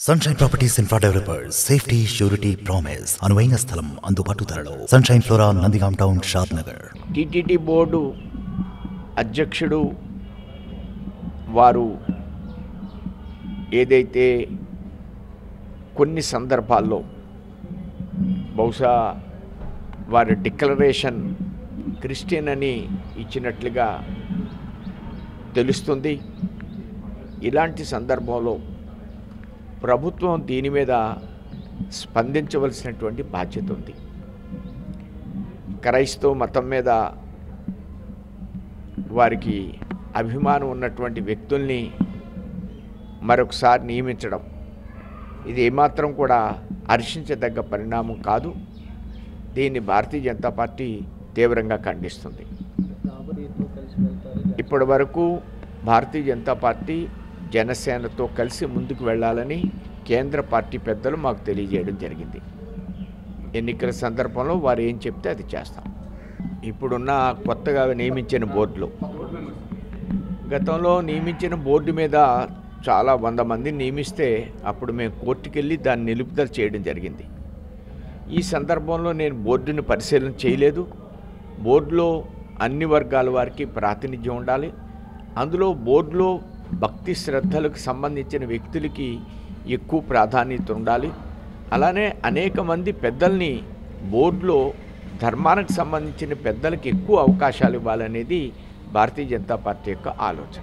Sunshine properties infra developers safety surety promise అనువైన స్థలం అందుబాటు ధరలో sunshine flora Nandigama town Shadnagar TTD board అధ్యక్షుడు వారు ఏదైతే కొన్ని సందర్భాల్లో బహుశా వారి డిక్లరేషన్ క్రిస్టియన్ అని ఇచ్చినట్లుగా తెలుస్తుంది. ఇలాంటి సందర్భంలో ప్రభుత్వం దీని మీద స్పందించవలసినటువంటి బాధ్యత ఉంది. క్రైస్తవ మతం మీద వారికి అభిమానం ఉన్నటువంటి వ్యక్తుల్ని మరొకసారి నియమించడం ఇది ఏమాత్రం కూడా హర్షించదగ్గ పరిణామం కాదు. దీన్ని భారతీయ జనతా పార్టీ తీవ్రంగా ఖండిస్తుంది. ఇప్పటి వరకు భారతీయ జనతా పార్టీ జనసేనతో కలిసి ముందుకు వెళ్ళాలని కేంద్ర పార్టీ పెద్దలు మాకు తెలియజేయడం జరిగింది. ఎన్నికల సందర్భంలో వారు ఏం చెప్తే అది చేస్తాం. ఇప్పుడున్న కొత్తగా నియమించిన బోర్డులో. గతంలో నియమించిన బోర్డు మీద చాలా వంద మందిని నియమిస్తే అప్పుడు మేము కోర్టుకు వెళ్ళి దాన్ని నిలుపుదల చేయడం జరిగింది. ఈ సందర్భంలో నేను బోర్డుని పరిశీలన చేయలేదు. బోర్డులో అన్ని వర్గాల వారికి ప్రాతినిధ్యం ఉండాలి. అందులో బోర్డులో భక్తి శ్రద్ధలకు సంబంధించిన వ్యక్తులకి ఎక్కువ ప్రాధాన్యత ఉండాలి. అలానే అనేక మంది పెద్దల్ని బోర్డులో ధర్మానికి సంబంధించిన పెద్దలకు ఎక్కువ అవకాశాలు ఇవ్వాలనేది భారతీయ జనతా పార్టీ యొక్క ఆలోచన.